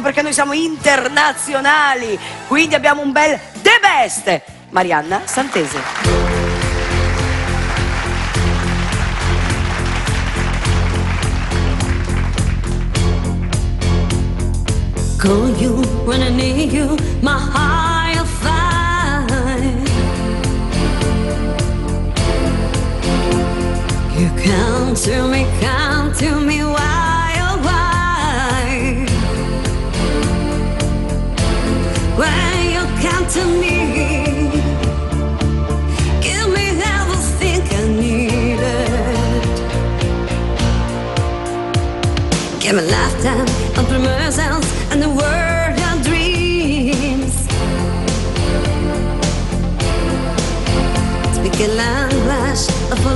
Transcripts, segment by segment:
perché noi siamo internazionali, quindi abbiamo un bel The Best. Marianna Santese. Call you when I need you, my heart will find. You come to me, come to me, When you come to me, give me everything I needed. Give me lifetime of promises and the world of dreams. Speak a language of a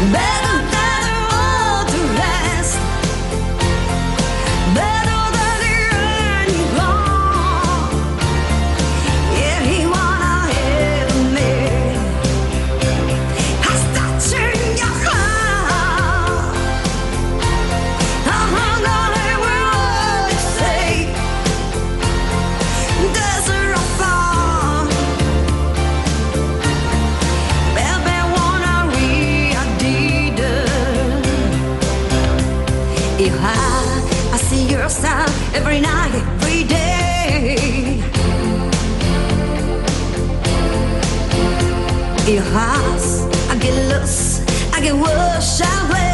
Better If I, I see your smile every night, every day. Your heart, I get lost, I get washed away.